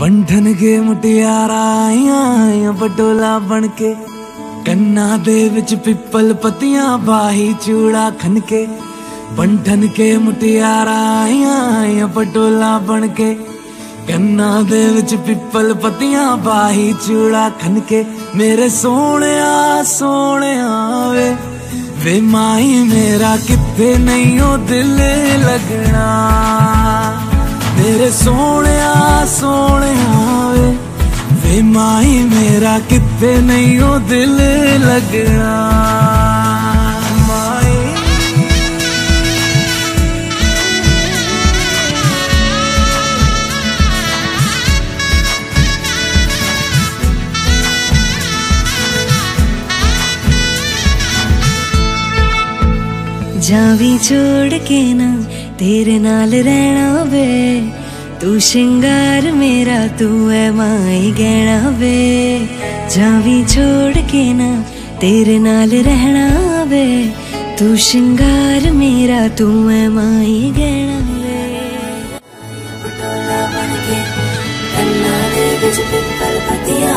ਬੰਧਨ ਕੇ ਮੁਟਿਆਰਾ ਆਈਆਂ ਬਟੋਲਾ ਬਣ ਕੇ ਕੰਨਾਂ ਦੇ ਵਿੱਚ ਪਿੱਪਲ ਪਤੀਆਂ ਬਾਹੀ ਚੂੜਾ ਖਨ ਕੇ ਬੰਧਨ ਕੇ ਮੁਟਿਆਰਾ ਆਈਆਂ ਬਟੋਲਾ ਬਣ ਕੇ ਕੰਨਾਂ ਦੇ ਵਿੱਚ ਪਿੱਪਲ ਪਤੀਆਂ ਬਾਹੀ ਚੂੜਾ ਖਨ ਕੇ ਮੇਰੇ ਸੋਹਣਿਆ ਸੋਹਣਿਆ ਵੇ ਵੇ ਮਾਈ ਮੇਰਾ ਕਿੱਥੇ ਨਹੀਂ ਉਹ ਦਿਲ ਲੱਗਣਾ ਮੇਰੇ ਸੋਹਣਿਆ ਸੋਹਣਿਆ ਵੇ ਵੇ ਮਾਈ ਮੇਰਾ ਕਿੱਥੇ ਨਹੀਂ ਉਹ ਦਿਲ ਲੱਗਣਾ ਮਾਈ ਜਾਵੀ ਛੋੜ ਕੇ ਨਾ ਤੇਰੇ ਨਾਲ ਰਹਿਣਾ तू शिंगार मेरा, तू है माई गहना वे जावी छोड़ के ना तेरे नाल रहना वे। तू शिंगार मेरा, तू है माई गहना वे पटिया